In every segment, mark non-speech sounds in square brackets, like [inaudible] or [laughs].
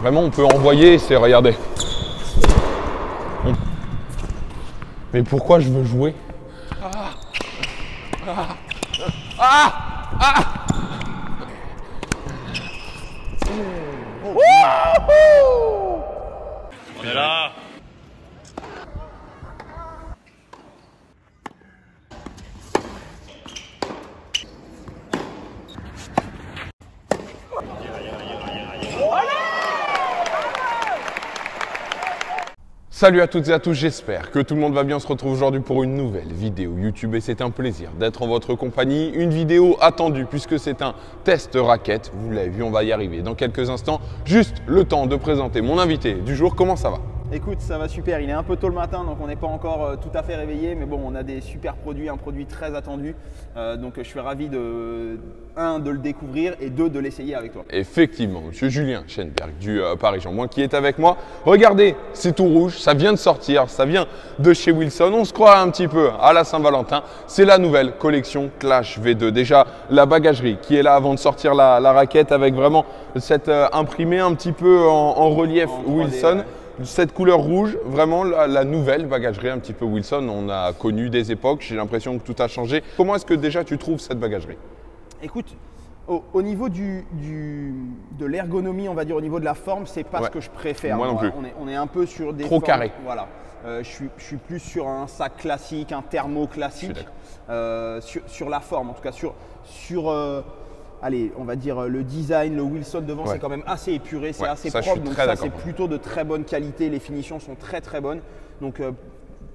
Vraiment, on peut envoyer, c'est regardez. Mais pourquoi je veux jouer? On est là Salut à toutes et à tous, j'espère que tout le monde va bien. On se retrouve aujourd'hui pour une nouvelle vidéo YouTube et c'est un plaisir d'être en votre compagnie. Une vidéo attendue puisque c'est un test raquette. Vous l'avez vu, on va y arriver dans quelques instants. Juste le temps de présenter mon invité du jour. Comment ça va? Écoute, ça va super. Il est un peu tôt le matin, donc on n'est pas encore euh, tout à fait réveillé. Mais bon, on a des super produits, un produit très attendu. Euh, donc je suis ravi de, un, de le découvrir et deux, de l'essayer avec toi. Effectivement, Monsieur Julien Schenberg du euh, Paris Jean qui est avec moi. Regardez, c'est tout rouge, ça vient de sortir, ça vient de chez Wilson. On se croit un petit peu à la Saint-Valentin. C'est la nouvelle collection Clash V2. Déjà, la bagagerie qui est là avant de sortir la, la raquette avec vraiment cette euh, imprimée un petit peu en, en relief En 3D, Wilson. ouais. Cette couleur rouge, vraiment la, la nouvelle bagagerie un petit peu Wilson. On a connu des époques, j'ai l'impression que tout a changé. Comment est-ce que déjà tu trouves cette bagagerie? Écoute, au, au niveau du, du- de l'ergonomie, on va dire au niveau de la forme, c'est pas Ouais. ce que je préfère. Moi non plus. On est, on est un peu sur des Trop formes- carré. Voilà. Euh, je, suis, je suis plus sur un sac classique, un thermo classique. d'accord. Euh, sur, sur la forme, en tout cas sur, sur euh, allez, on va dire euh, le design, le Wilson devant, Ouais. c'est quand même assez épuré, c'est Ouais, assez ça, propre. Donc ça, c'est plutôt de très bonne qualité. Les finitions sont très très bonnes. Donc euh,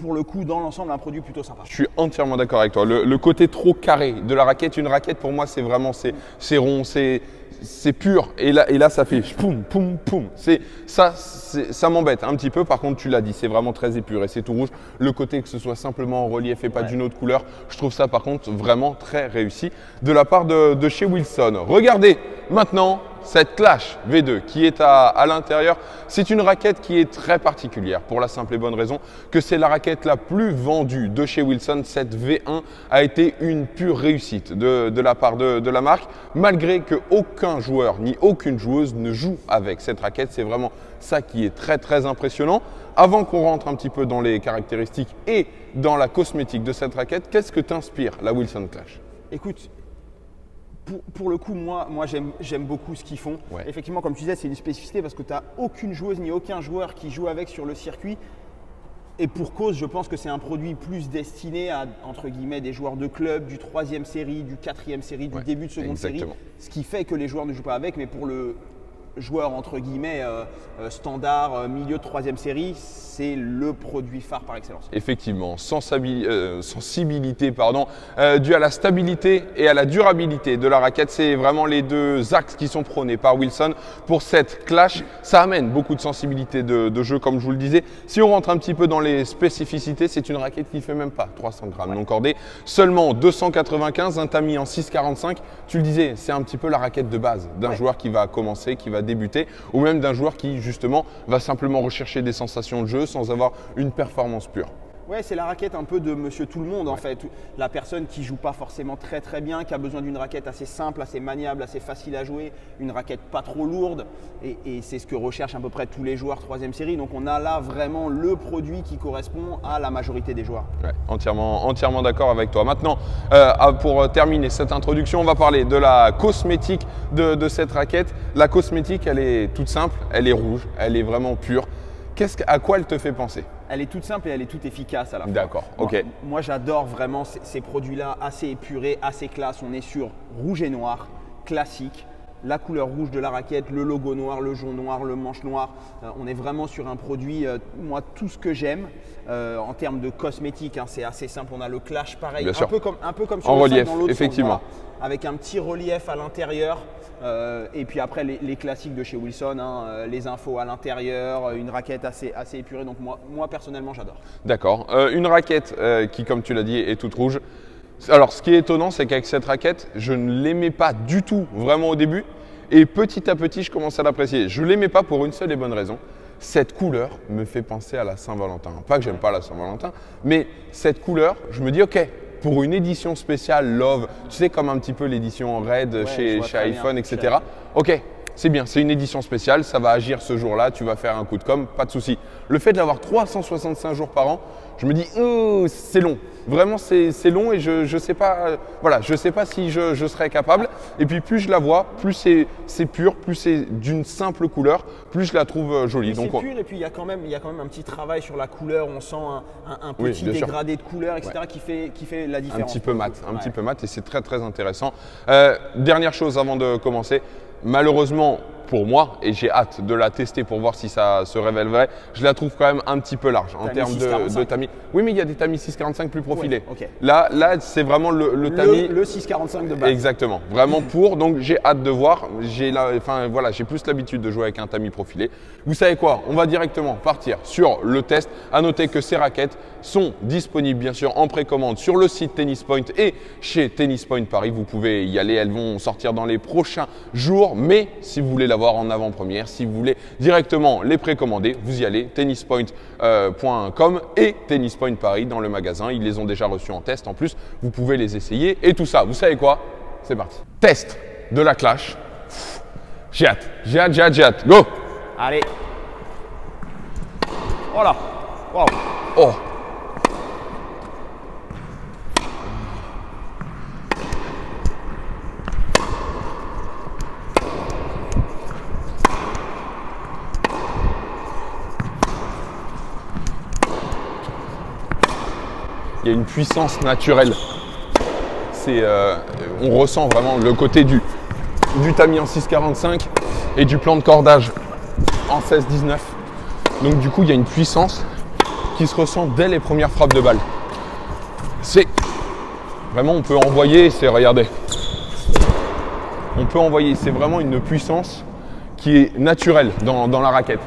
pour le coup, dans l'ensemble, un produit plutôt sympa. Je suis entièrement d'accord avec toi. Le, le côté trop carré de la raquette, une raquette pour moi c'est vraiment c'est c'est rond, c'est c'est pur. Et là et là ça fait poum poum poum. C'est ça c'est- ça m'embête un petit peu. Par contre tu l'as dit, c'est vraiment très épuré, c'est tout rouge. Le côté que ce soit simplement en relief et pas Ouais. d'une autre couleur, je trouve ça par contre vraiment très réussi de la part de, de chez Wilson. Regardez maintenant cette Clash V2 qui est à, l'intérieur, c'est une raquette qui est très particulière pour la simple et bonne raison que c'est la raquette la plus vendue de chez Wilson. Cette V1 a été une pure réussite de, la part de, de la marque, malgré que aucun joueur ni aucune joueuse ne joue avec cette raquette. C'est vraiment ça qui est très très impressionnant. Avant qu'on rentre un petit peu dans les caractéristiques et dans la cosmétique de cette raquette, qu'est-ce que t'inspire la Wilson Clash? Écoute, pour, pour le coup, moi, moi j'aime j'aime beaucoup ce qu'ils font. Ouais. Effectivement, comme tu disais, c'est une spécificité parce que tu n'as aucune joueuse ni aucun joueur qui joue avec sur le circuit. Et pour cause, je pense que c'est un produit plus destiné à, entre guillemets, des joueurs de club, du troisième série, du quatrième série, du Ouais, début de seconde série. Ce qui fait que les joueurs ne jouent pas avec, mais pour le joueur, entre guillemets, euh, euh, standard, euh, milieu de troisième série, c'est le produit phare par excellence. Effectivement, euh, sensibilité pardon, due à la stabilité et à la durabilité de la raquette. C'est vraiment les deux axes qui sont prônés par Wilson pour cette clash. Ça amène beaucoup de sensibilité de, de jeu, comme je vous le disais. Si on rentre un petit peu dans les spécificités, c'est une raquette qui fait même pas 300 grammes non cordée, seulement 295, un tamis en 6,45. Tu le disais, c'est un petit peu la raquette de base d'un Ouais. joueur qui va commencer, qui va débuter, ou même d'un joueur qui justement va simplement rechercher des sensations de jeu sans avoir une performance pure. Ouais, c'est la raquette un peu de monsieur tout le monde en fait. La personne qui joue pas forcément très très bien, qui a besoin d'une raquette assez simple, assez maniable, assez facile à jouer, une raquette pas trop lourde. Et, et c'est ce que recherchent à peu près tous les joueurs troisième série. Donc on a là vraiment le produit qui correspond à la majorité des joueurs. Ouais, entièrement, entièrement d'accord avec toi. Maintenant, euh, ah, pour terminer cette introduction, on va parler de la cosmétique de, de cette raquette. La cosmétique, elle est toute simple, elle est rouge, elle est vraiment pure. Qu'est-ce que- à quoi elle te fait penser? Elle est toute simple et elle est toute efficace à la fois. D'accord, Moi- ok. Moi, j'adore vraiment ces, ces produits-là assez épurés, assez classe. On est sur rouge et noir, classique. La couleur rouge de la raquette, le logo noir, le jaune noir, le manche noir. Euh, on est vraiment sur un produit, euh, moi, tout ce que j'aime euh, en termes de cosmétique. hein, c'est assez simple. On a le clash pareil, Bien un sûr. peu comme, un peu comme sur En le sac relief, dans l'autre sens, effectivement. avec un petit relief à l'intérieur. Et puis après, les, les classiques de chez Wilson, hein, les infos à l'intérieur, une raquette assez, assez épurée. Donc moi, moi personnellement, j'adore. D'accord. Une raquette qui, comme tu l'as dit, est toute rouge. Alors, ce qui est étonnant, c'est qu'avec cette raquette, je ne l'aimais pas du tout, vraiment au début. Et petit à petit, je commence à l'apprécier. Je ne l'aimais pas pour une seule et bonne raison. Cette couleur me fait penser à la Saint-Valentin. Pas que j'aime pas la Saint-Valentin, mais cette couleur, je me dis, ok, pour une édition spéciale Love, tu sais, comme un petit peu l'édition Red Ouais, chez, bien. iPhone, etc. Ok, c'est bien, c'est une édition spéciale, ça va agir ce jour-là, tu vas faire un coup de com, pas de souci. Le fait de l'avoir 365 jours par an, je me dis, oh, c'est long. Vraiment, c'est long et je ne sais pas, voilà, je sais pas si je, je, serais capable. Et puis, plus je la vois, plus c'est pur, plus c'est d'une simple couleur, plus je la trouve euh, jolie. C'est pur et puis il y, a quand même, il y a quand même un petit travail sur la couleur. On sent un, un, petit dégradé de couleur, etc., qui, fait, qui fait la différence. Un petit peu mat, un petit peu mat et c'est très très intéressant. Euh, dernière chose avant de commencer, malheureusement, pour moi, et j'ai hâte de la tester pour voir si ça se révèle vrai, je la trouve quand même un petit peu large en termes de, tamis. Oui, mais il y a des tamis 645 plus profilés. Là, là c'est vraiment le, le tamis. Le, 645 de base. Exactement. Vraiment pour. Donc j'ai hâte de voir. J'ai enfin, voilà, plus l'habitude de jouer avec un tamis profilé. Vous savez quoi? On va directement partir sur le test. À noter que ces raquettes sont disponibles bien sûr en précommande sur le site Tennis Point et chez Tennis Point Paris. Vous pouvez y aller. Elles vont sortir dans les prochains jours. Mais si vous voulez l'avoir en avant-première. Si vous voulez directement les précommander, vous y allez, tennispoint.com euh, et Tennispoint Paris dans le magasin. Ils les ont déjà reçus en test. En plus, vous pouvez les essayer et tout ça. Vous savez quoi? C'est parti. Test de la clash. J'ai hâte, j'ai hâte, j'ai hâte, j'ai hâte. Go Allez. Voilà. Wow. Oh il y a une puissance naturelle. Euh, on ressent vraiment le côté du, du tamis en 6,45 et du plan de cordage en 16-19. Donc du coup, il y a une puissance qui se ressent dès les premières frappes de balle. C'est vraiment, on peut envoyer, c'est regardez, on peut envoyer, c'est vraiment une puissance qui est naturelle dans, dans la raquette.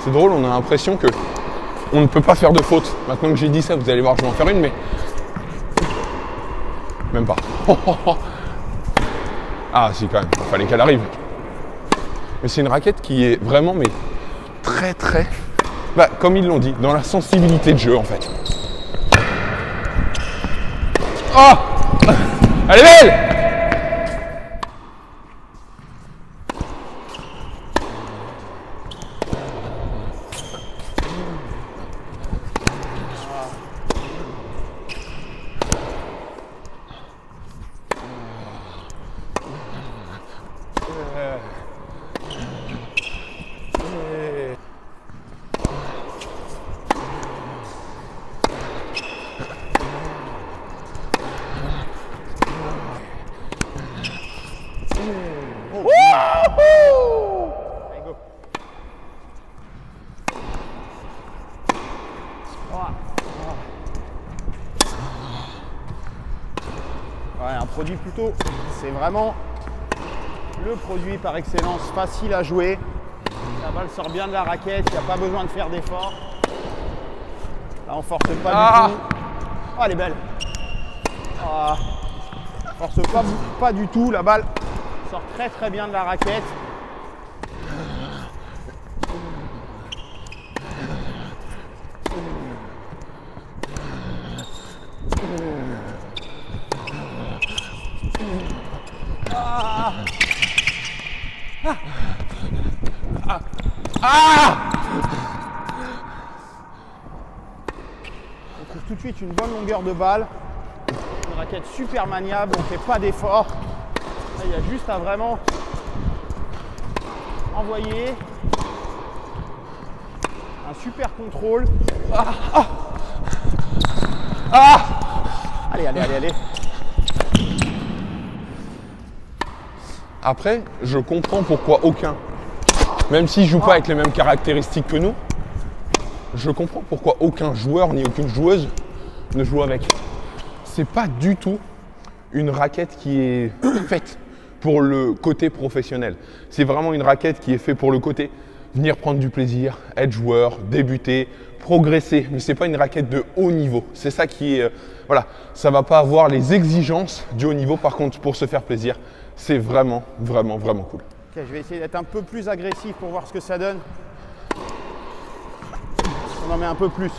C'est drôle, on a l'impression que on ne peut pas faire de faute. Maintenant que j'ai dit ça, vous allez voir, je vais en faire une, mais. Même pas. [laughs] ah, si, quand même, il fallait qu'elle arrive. Mais c'est une raquette qui est vraiment, mais très, très. Bah, comme ils l'ont dit, dans la sensibilité de jeu, en fait. Oh Elle est belle un produit plutôt, c'est vraiment le produit par excellence, facile à jouer. La balle sort bien de la raquette, il n'y a pas besoin de faire d'effort. Là, on force pas du ah. tout. Oh, elle est belle. Ah. Force pas, pas du tout, la balle sort très très bien de la raquette. On trouve tout de suite une bonne longueur de balle. Une raquette super maniable, on ne fait pas d'effort. Il y a juste à vraiment envoyer. Un super contrôle. Ah, ah. ah allez, allez, allez, allez. Après, je comprends pourquoi aucun même s'il ne joue pas avec les mêmes caractéristiques que nous, je comprends pourquoi aucun joueur ni aucune joueuse ne joue avec. C'est pas du tout une raquette qui est [coughs] faite pour le côté professionnel. C'est vraiment une raquette qui est faite pour le côté venir prendre du plaisir, être joueur, débuter, progresser. Mais ce n'est pas une raquette de haut niveau. C'est ça qui est. Voilà, ça va pas avoir les exigences du haut niveau. Par contre, pour se faire plaisir, c'est vraiment, vraiment, vraiment cool je vais essayer d'être un peu plus agressif pour voir ce que ça donne. On en met un peu plus.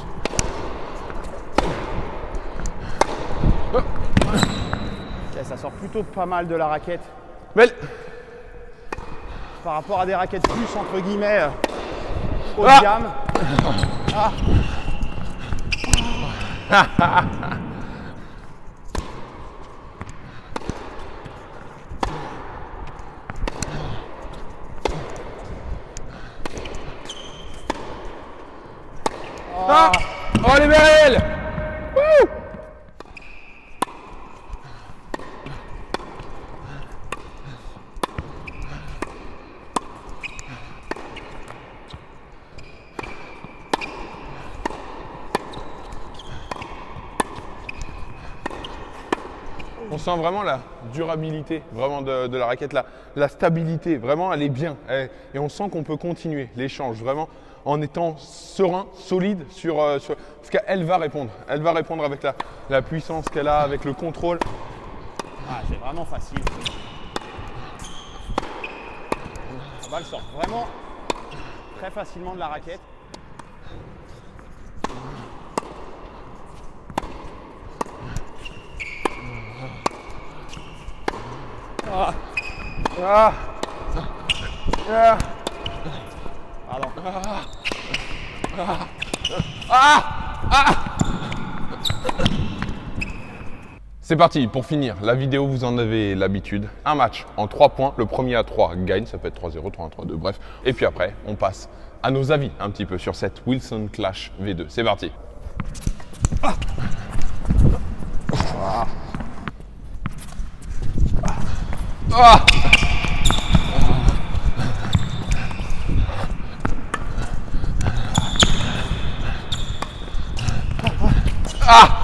ça sort plutôt pas mal de la raquette. Mais par rapport à des raquettes plus entre guillemets euh, haut de Ah. gamme. Ah [laughs] Oh On sent vraiment la durabilité vraiment de, la raquette, la, la stabilité, vraiment elle est bien. Et, on sent qu'on peut continuer l'échange vraiment en étant serein, solide sur, euh, qu'elle va répondre. Elle va répondre avec la, la puissance qu'elle a, avec le contrôle. Ah, c'est vraiment facile. La balle sort vraiment très facilement de la raquette. Ah Ah Pardon. C'est parti, pour finir, la vidéo, vous en avez l'habitude. Un match en 3 points, le premier à 3 gagne, ça peut être 3-0, 3-1, 3-2, bref. Et puis après, on passe à nos avis un petit peu sur cette Wilson Clash V2. C'est parti. Ah 아! 아!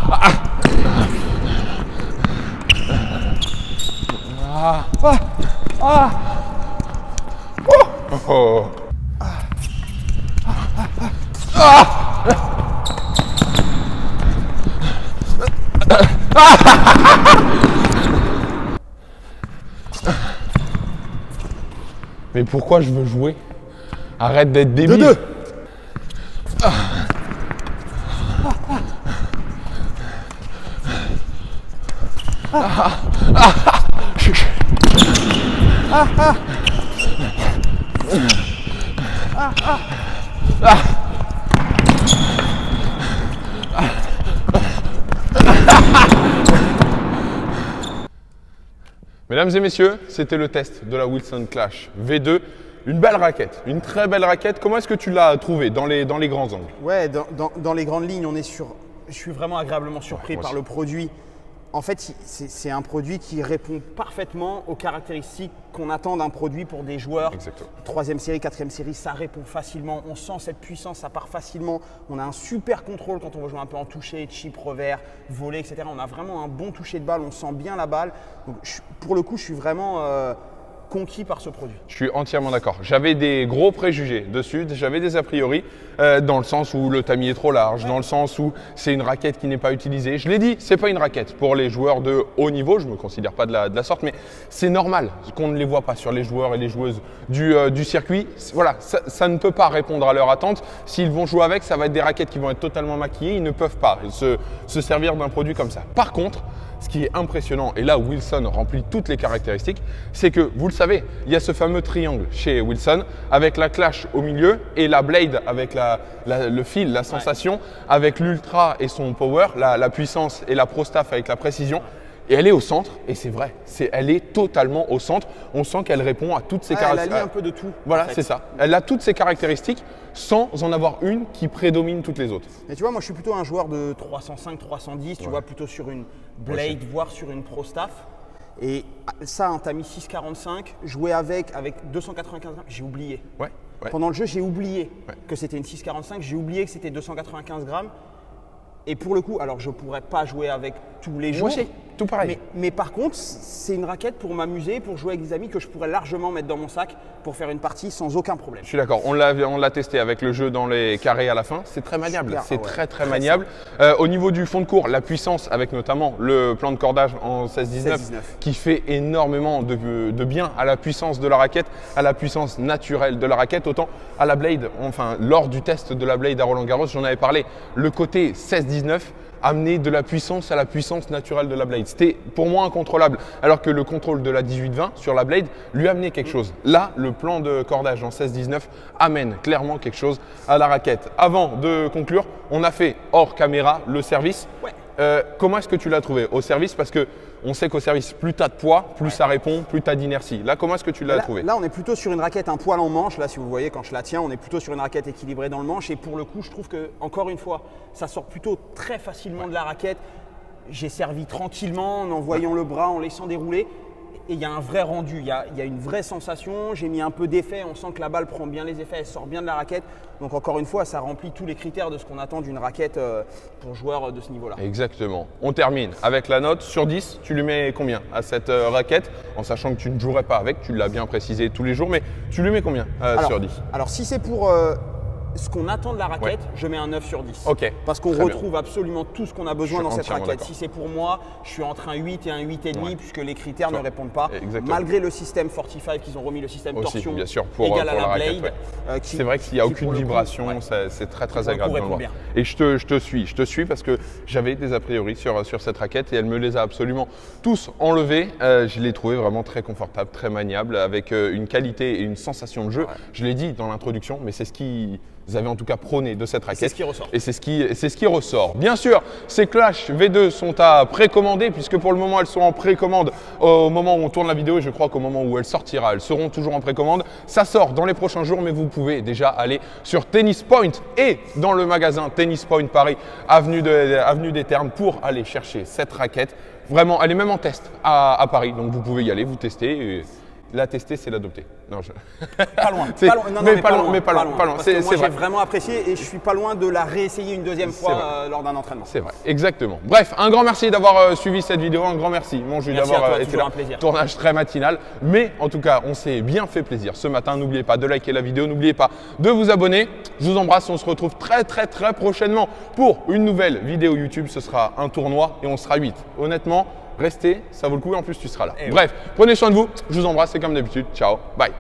아! 아! 아! 오! 아! 아! 아! 아! Mais pourquoi je veux jouer? Arrête d'être débile. deux. Mesdames et messieurs, c'était le test de la Wilson Clash V2. Une belle raquette, une très belle raquette. Comment est-ce que tu l'as trouvée dans les, dans les grands angles? Ouais, dans, dans- dans les grandes lignes, on est sur. Je suis vraiment agréablement surpris par aussi. le produit. En fait, c'est un produit qui répond parfaitement aux caractéristiques qu'on attend d'un produit pour des joueurs. Troisième série, quatrième série, ça répond facilement. On sent cette puissance, ça part facilement. On a un super contrôle quand on va jouer un peu en toucher, chip, revers, volet, etc. On a vraiment un bon toucher de balle, on sent bien la balle. Donc, je- pour le coup, je suis vraiment euh, conquis par ce produit. Je suis entièrement d'accord. J'avais des gros préjugés dessus, j'avais des a priori, euh, dans le sens où le tamis est trop large, dans le sens où c'est une raquette qui n'est pas utilisée. Je l'ai dit, c'est pas une raquette pour les joueurs de haut niveau, je me considère pas de la, sorte, mais c'est normal qu'on ne les voit pas sur les joueurs et les joueuses du, euh, circuit. Voilà, ça, ne peut pas répondre à leur attente. S'ils vont jouer avec, ça va être des raquettes qui vont être totalement maquillées, ils ne peuvent pas se servir d'un produit comme ça. Par contre, ce qui est impressionnant, et là Wilson remplit toutes les caractéristiques, c'est que, vous le savez, il y a ce fameux triangle chez Wilson, avec la clash au milieu et la blade avec la- la- le fil, la sensation, avec l'ultra et son power, la, la puissance et la pro staff avec la précision. Et elle est au centre, et c'est vrai, c'est, elle est totalement au centre. On sent qu'elle répond à toutes ces Ouais, elle allie caractéristiques. un peu de tout. Voilà, en fait. c'est ça. Elle a toutes ces caractéristiques sans en avoir une qui prédomine toutes les autres. Mais tu vois, moi je suis plutôt un joueur de 305, 310, tu vois, plutôt sur une Blade, voire sur une Pro Staff. Et ça, un tamis 645, jouer avec, avec 295 grammes, j'ai oublié. Ouais, ouais. Pendant le jeu, j'ai oublié que c'était une 645, j'ai oublié que c'était 295 grammes. Et pour le coup, alors je pourrais pas jouer avec tous les jours. aussi, tout pareil. Mais, mais par contre, c'est une raquette pour m'amuser, pour jouer avec des amis que je pourrais largement mettre dans mon sac pour faire une partie sans aucun problème. Je suis d'accord, on l'a, on l'a testé avec le jeu dans les carrés à la fin, c'est très maniable, c'est ouais. très très Très maniable. Euh, au niveau du fond de cours, la puissance avec notamment le plan de cordage en 16-19 16-19. qui fait énormément de, de bien à la puissance de la raquette, à la puissance naturelle de la raquette, autant à la blade, enfin lors du test de la blade à Roland Garros, j'en avais parlé, le côté 16-19 amener de la puissance à la puissance naturelle de la blade. C'était pour moi incontrôlable. Alors que le contrôle de la 18-20 sur la blade lui amenait quelque chose. Là, le plan de cordage en 16-19 amène clairement quelque chose à la raquette. Avant de conclure, on a fait hors caméra le service. Euh, comment est-ce que tu l'as trouvé? Au service? Parce que on sait qu'au service, plus tu as de poids, plus ça répond, plus tu as d'inertie. Là, comment est-ce que tu l'as trouvé? là, on est plutôt sur une raquette un poil en manche. Là, si vous voyez, quand je la tiens, on est plutôt sur une raquette équilibrée dans le manche. Et pour le coup, je trouve que, encore une fois, ça sort plutôt très facilement de la raquette. J'ai servi tranquillement en envoyant le bras, en laissant dérouler. Et il y a un vrai rendu, il y a, il y a une vraie sensation. J'ai mis un peu d'effet, on sent que la balle prend bien les effets, elle sort bien de la raquette. Donc, encore une fois, ça remplit tous les critères de ce qu'on attend d'une raquette euh, pour joueur de ce niveau-là. Exactement. On termine avec la note sur 10. Tu lui mets combien à cette euh, raquette En sachant que tu ne jouerais pas avec, tu l'as bien précisé tous les jours, mais tu lui mets combien euh, alors, sur 10 alors, si c'est pour euh, ce qu'on attend de la raquette, je mets un 9 sur 10. Ok, Parce qu'on bien. retrouve absolument tout ce qu'on a besoin dans cette raquette. Si c'est pour moi, je suis entre un 8 et un 8,5 Ouais. puisque les critères ne répondent pas. Exactement. Malgré le système 45 qu'ils ont remis, le système Aussi, torsion bien sûr, pour, égal à la, la raquette, blade. ouais. euh, qui- C'est vrai qu'il n'y a qui, aucune vibration, c'est très très agréable de voir. Et je te, je te suis, je te suis parce que j'avais des a priori sur, sur cette raquette et elle me les a absolument tous enlevés. Euh, je l'ai trouvé vraiment très confortable, très maniable, avec euh, une qualité et une sensation de jeu. Je l'ai dit dans l'introduction, mais c'est ce qu'ils avaient en tout cas prôné de cette raquette. c'est ce qui ressort. Et c'est ce qui, c'est ce qui ressort. Bien sûr, ces Clash V2 sont à précommander puisque pour le moment elles sont en précommande au moment où on tourne la vidéo et je crois qu'au moment où elle sortira, elles seront toujours en précommande. Ça sort dans les prochains jours, mais vous pouvez déjà aller sur Tennis Point et dans le magasin Tennis Point Paris, avenue, de- avenue des Ternes, pour aller chercher cette raquette. Vraiment, elle est même en test à, à Paris, donc vous pouvez y aller, vous tester. Et la tester, c'est l'adopter. Non, je... Pas loin. [laughs] C'est- Pas loin. Non, non, mais mais pas loin, mais pas loin, pas loin. Parce que moi, j'ai vrai. vraiment apprécié et je suis pas loin de la réessayer une deuxième fois euh, lors d'un entraînement. C'est vrai, exactement. Bref, un grand merci d'avoir euh, suivi cette vidéo, un grand merci, mon Jules, d'avoir euh, été toujours là. un plaisir. Tournage très matinal, mais en tout cas, on s'est bien fait plaisir ce matin. N'oubliez pas de liker la vidéo, n'oubliez pas de vous abonner. Je vous embrasse, on se retrouve très très très prochainement pour une nouvelle vidéo YouTube. Ce sera un tournoi et on sera 8. Honnêtement, restez, ça vaut le coup et en plus tu seras là. Eh. Bref, prenez soin de vous, je vous embrasse et comme d'habitude, ciao, bye.